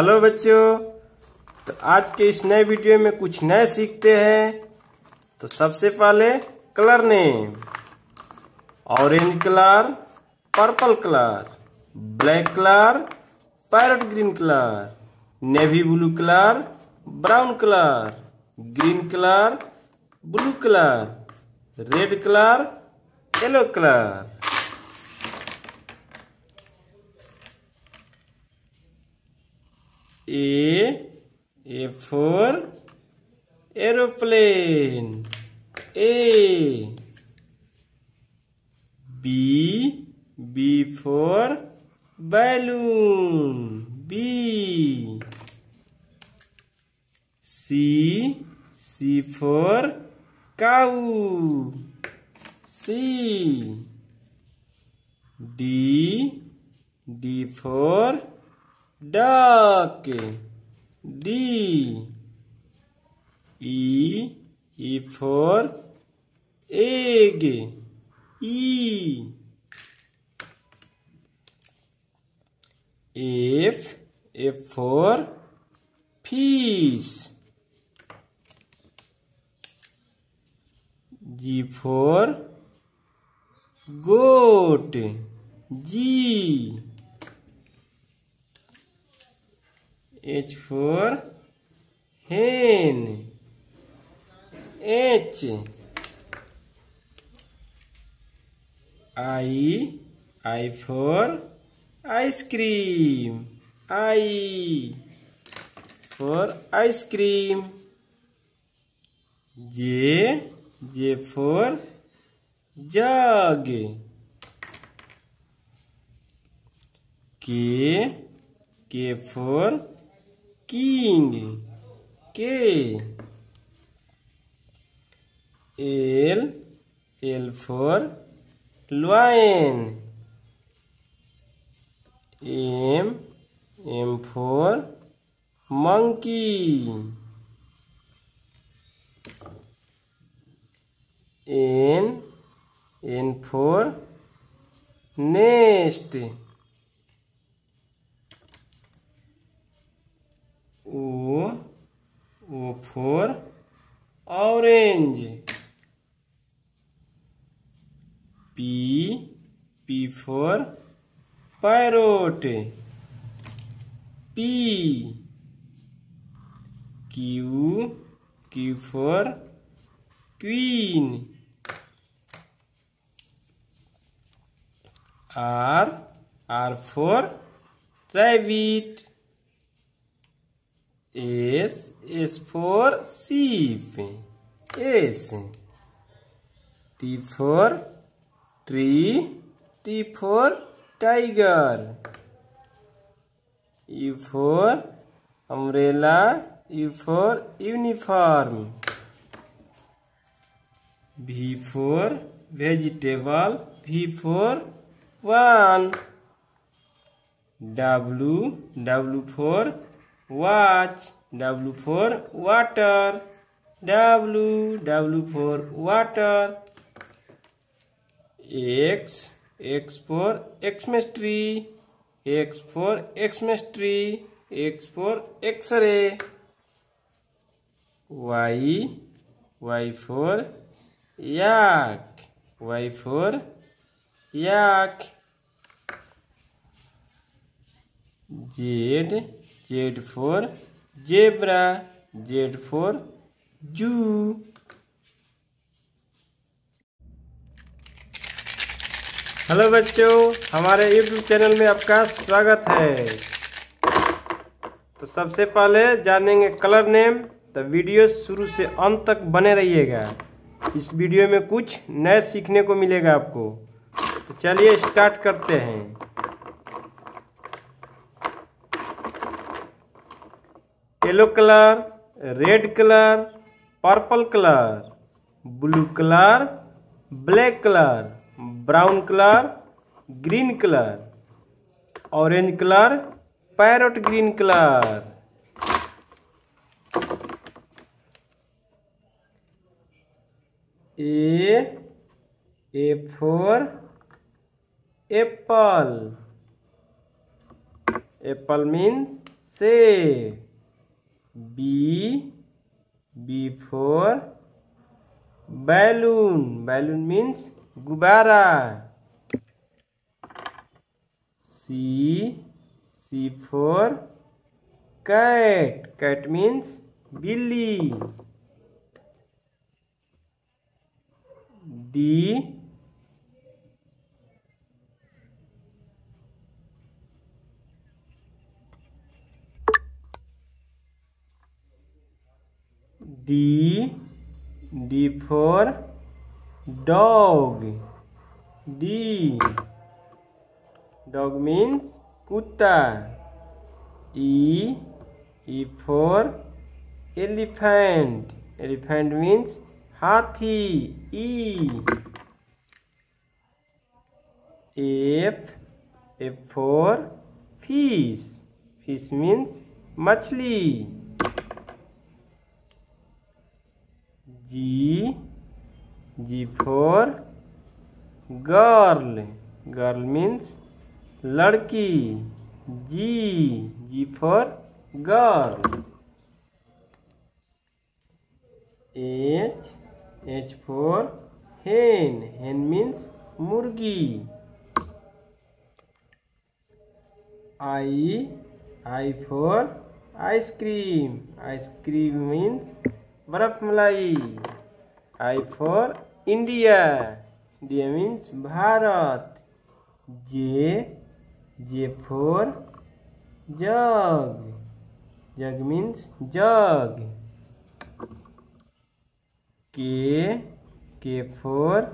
Hello बच्चों तो आज के इस नए वीडियो में कुछ नए सीखते हैं तो सबसे पहले colour name orange colour purple colour black colour parrot green colour navy blue colour brown colour green colour blue colour red colour yellow colour A, A for aeroplane. A, B, B for balloon. B, C, C for cow. C, D, D for duck d e e for egg e f f for peace G for goat G H for hen. H I I for ice cream. I for ice cream. J J for jug. K K for king k l l for lion m m for monkey n n for nest O, O for orange. P, P for parrot. P, Q, Q for queen. R for rabbit. S S for sheep S T for tree T for tiger U for umbrella U for uniform V for vegetable V for van W W for watch W for water W W for water X X for Xmas tree X for Xmas tree X for X-ray Y Y for yak Y for yak Z Z for zebra Z for zoo hello बच्चों हमारे YouTube channel में आपका स्वागत है तो सबसे पहले जानेंगे कलर नेम तो वीडियो शुरू से अंत तक बने रहिएगा इस वीडियो में कुछ नए सीखने को मिलेगा आपको तो चलिए स्टार्ट करते हैं yellow colour red colour purple colour blue colour black colour brown colour green colour orange colour parrot green colour A A for apple apple means सेब B B balloon balloon means गुब्बारा C C for cat cat means बिल्ली D D D for dog D dog means kutta E E for elephant elephant means hathi E F F for fish fish means machli G G for girl girl means लड़की G G for girl H H for hen hen means मुर्गी I I for ice cream ice cream means बर्फ मलाई I for India D means Bharat J J for jug jug means jug K K for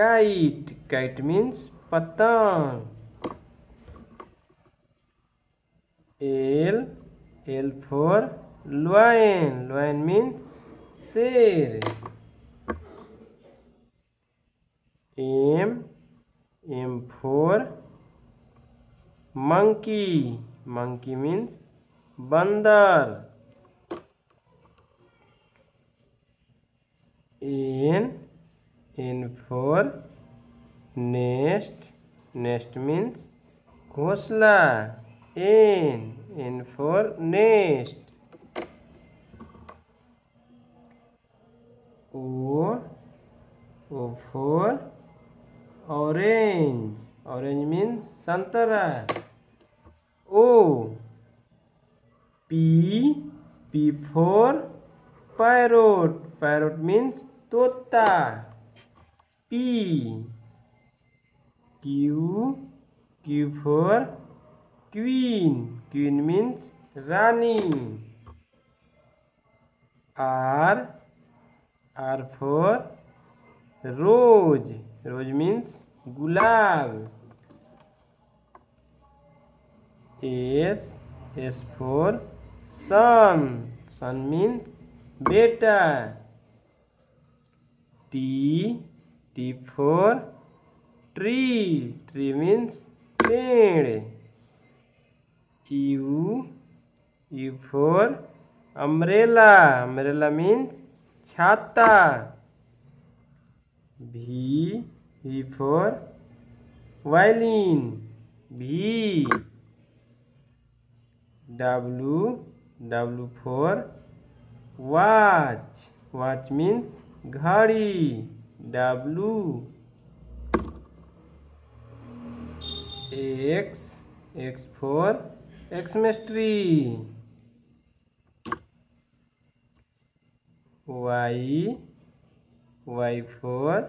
kite kite means पतंग L L for lion lion means शेर M M for monkey monkey means बंदर N N for nest nest means घोसला N N for nest for orange orange means santara o p p for parrot parrot means tota p q q for queen queen means rani r r for rose rose means gulab S S for son son means बेटा T T for tree tree means पेड़ U U for umbrella umbrella means छाता V V for violin V W W for watch watch means घड़ी W X X for X Y Y for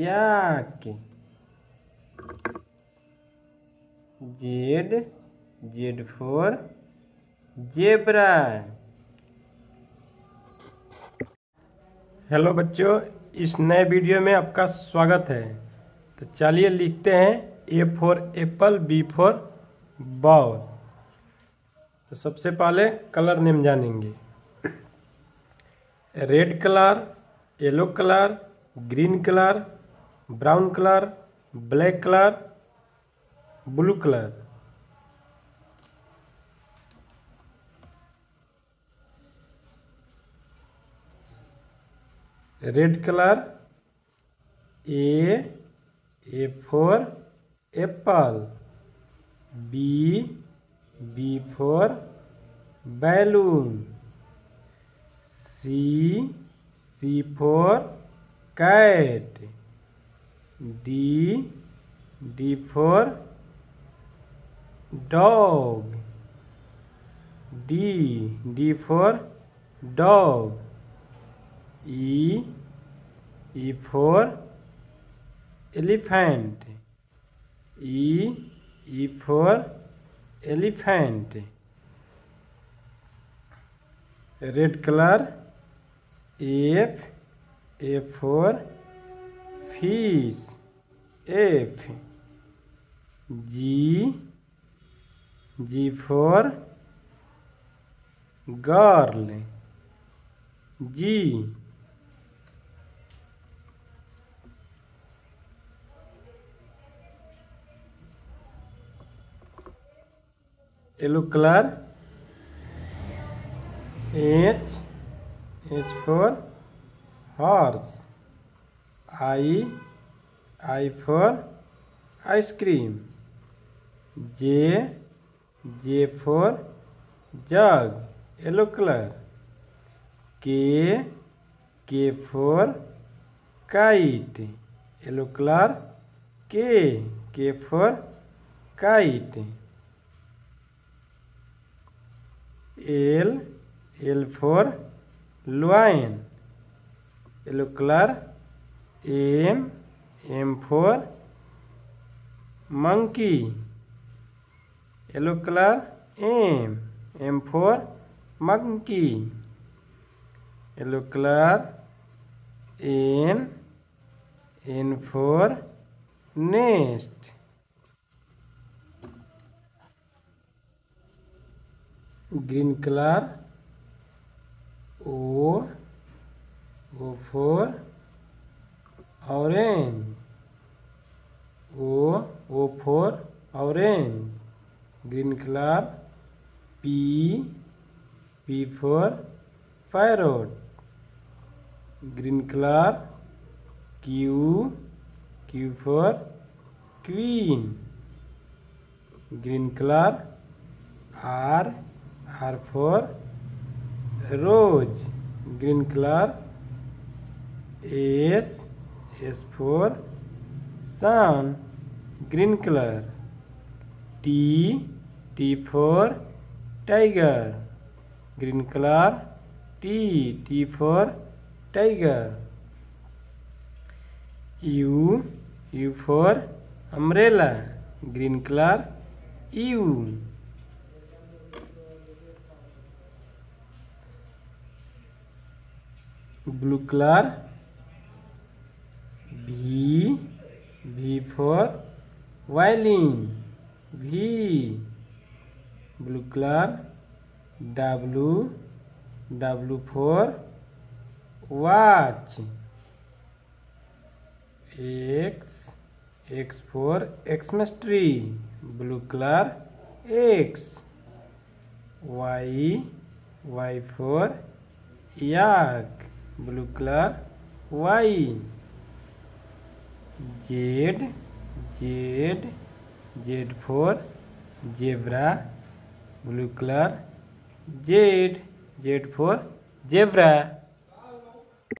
yak Z Z for hello बच्चों इस नए video में आपका स्वागत है तो चलिए लिखते हैं A for apple B for ball तो सबसे पहले कलर नेम जानेंगे red colour yellow colour green colour brown colour black colour blue colour red colour A A for apple B B for balloon C C for cat. D for dog. D for dog. E for elephant. E for elephant. Red color F F for fish F G G for girl G yellow colour H is for horse i i for ice cream j j for jug yellow color k k for kite yellow color k k for kite l l for Lion, yellow color. M, M for monkey. Yellow color. M, M for monkey. Yellow color. N, N for nest. Green color. O O for orange O O for orange green color P P for parrot green color Q Q for queen green color R R for rose green colour S S for son green colour T T for tiger green colour T T for tiger U U for umbrella green colour U blue colour V V for violin V blue colour W W for watch X X for Xmas tree blue colour X Y Y for yak blue colour Y Z Z Z for zebra blue colour Z Z for zebra